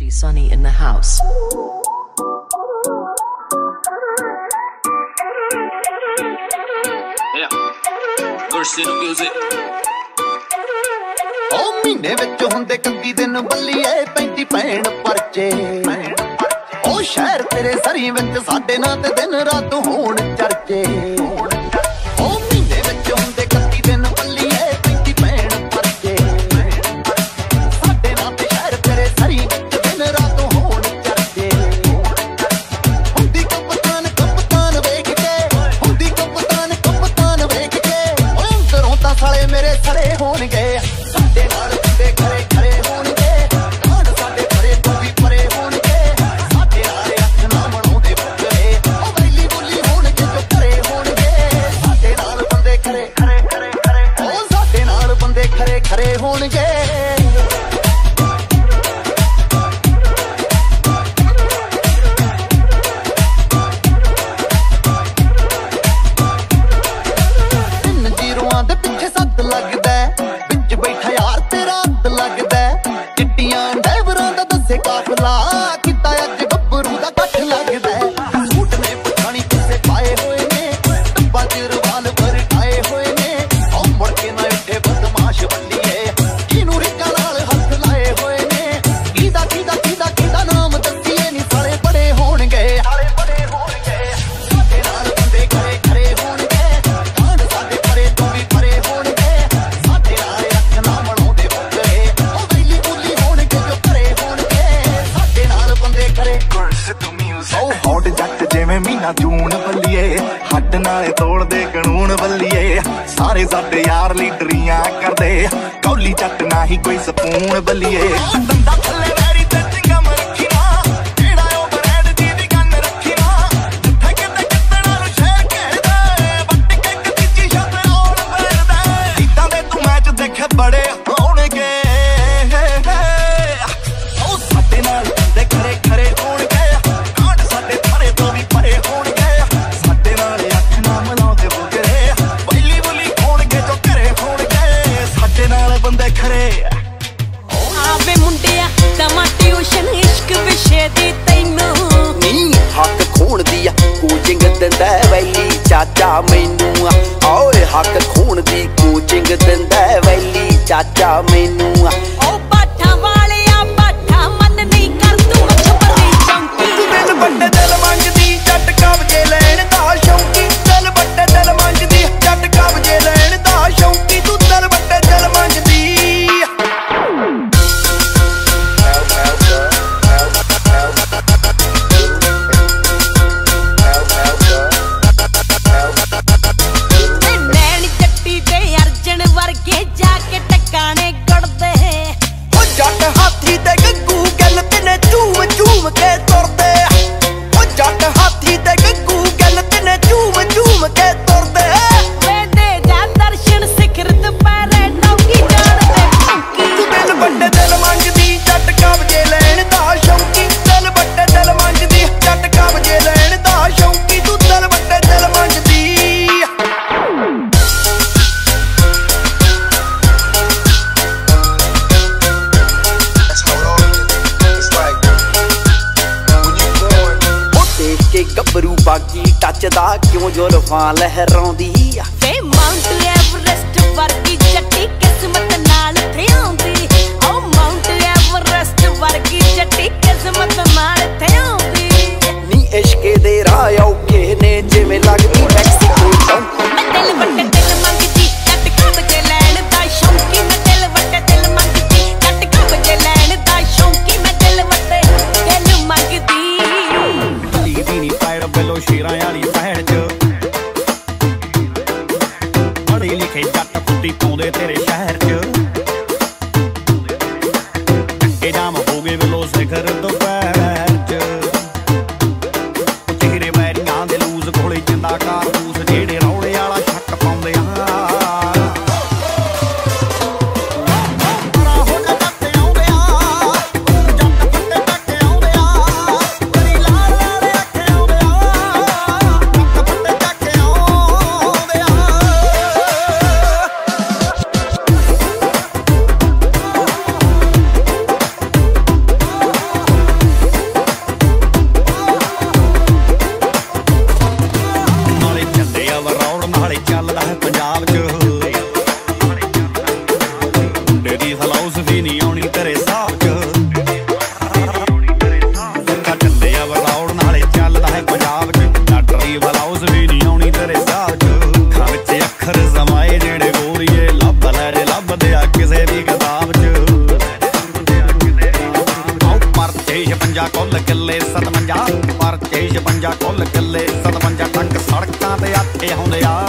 G Sunny in the house. Yeah. Versatile music. ਉਹ ਮਹੀਨੇ ਵਿੱਚ ਹੁੰਦੇ ਕੰਦੀ ਦਿਨ ਬੱਲੀਏ ਪੈਂਦੀ ਪੈਣ ਪਰਚੇ ਉਹ ਸ਼ਹਿਰ ਤੇਰੇ ਸਰੀ ਵਿੱਚ ਸਾਡੇ ਨਾਂ ਤੇ ਦਿਨ ਰਾਤ ਹੋਣ ਚਰਚੇ ਨਾ ਜੂਨ ਬੱਲੀਏ। ਹੱਡ ਨਾਲ ਤੋੜਦੇ ਕਾਨੂੰਨ ਬੱਲੀਏ। ਸਾਰੇ ਸਾਡੇ ਯਾਰ ਲੀਡਰੀਆਂ ਕਰਦੇ ਕੌਲੀ ਚੱਟ ਨਾ ਹੀ ਕੋਈ ਸਕੂਨ ਬੱਲੀਏ। ਦੰਦਾ ਥੱਲੇ ਵੈਰੀ ਆ। ਕੋਚਿੰਗ ਦਿੰਦਾ ਵੈਲੀ, ਚਾਚਾ ਮੈਨੂੰ ਆ। ਓਏ ਹੱਕ ਖੂਨ ਦੀ ਕੋਚਿੰਗ ਦਿੰਦਾ ਵੈਲੀ, ਚਾਚਾ ਮੈਨੂੰ ਆ। ਤੂਫਾਨ ਲਹਿਰਾਉਂਦੀ ਆ। ਵੇ ਮਾਉਂਟ ਐਵਰੈਸਟ ਵਰਗੀ ਜੱਟੀ ਕਿਸਮਤ ਨਾਲ ਇੱਥੇ ਓ ਮਾਉਂਟ ਐਵਰੈਸਟ ਵਰਗੀ ਜੱਟੀ ਕਿਸਮਤ ਨਾਲ ਇੱਥੇ ਨੀ ਇਸ਼ਕੇ ਦੇ ਰਾਹ ਔਕੇ ਨੇ ਜਿਵੇਂ ਲੱਗਦੀ ਪੜੇ ਲਿਖੇ ਜੱਟ ਕੁੱਟੀ ਪਾਉਂਦੇ ਤੇਰੇ ਸ਼ਹਿਰ 'ਚ। 57 ਕੁੱਲ ਕਿੱਲੇ 57 ਟੰਗ ਸੜਕਾਂ ਤੇ ਆਥੇ ਆਉਂਦੇ ਆ।